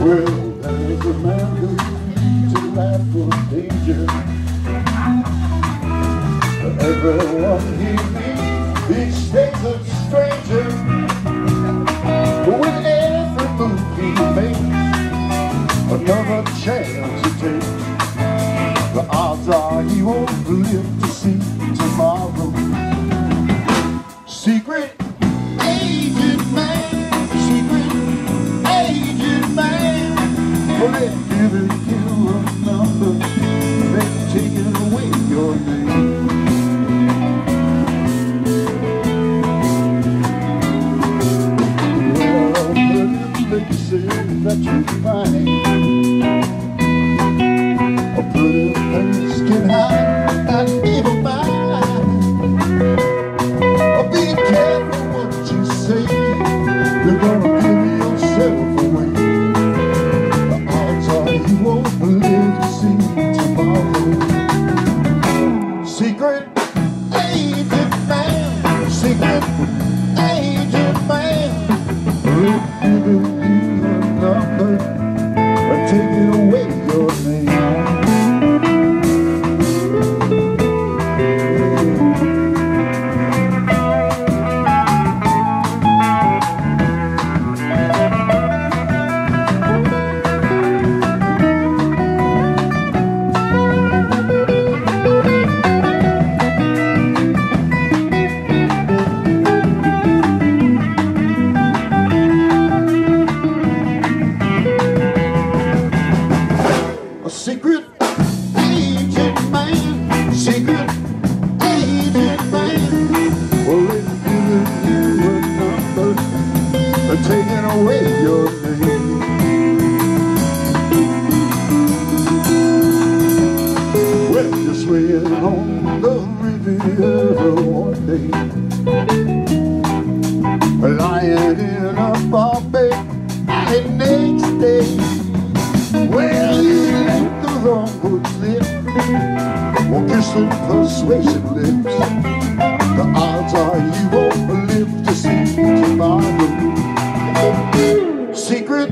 Well, there's a man who to life for danger. Everyone he meets, he stays a stranger. But with every move he makes, another chance to take. The odds are he won't live to see giving you a number, they taking away your name. Well, that you find away your name. Well, just swaying on the Riviera one day, lying in a bar bed, and next day. Well, you let the wrong hook slip Or kiss the persuasive lips The odds are you won't live to see tomorrow Secret?